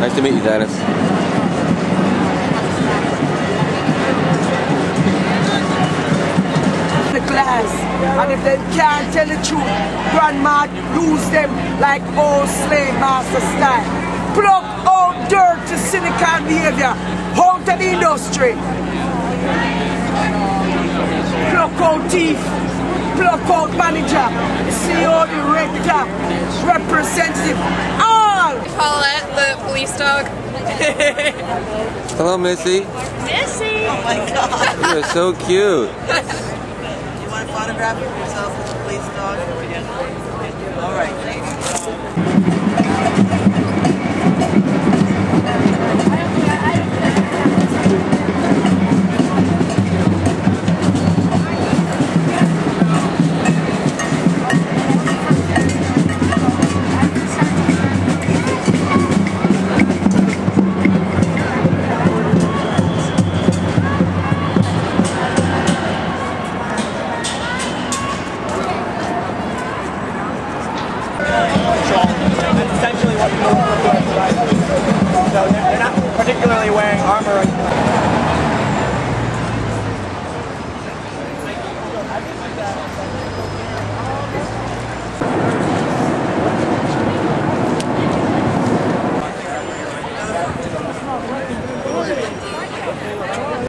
Nice to meet you, Dennis. the class. And if they can't tell the truth, grandma use them like old slave master style. Pluck out dirt to cynical behavior, out of the industry. Pluck out thief, pluck out manager, CEO, director, representative, all. Paulette, the police dog. Hello, Missy. Missy! Oh my god. You are so cute. You want a photograph of yourself with the police dog? All wearing armor right now.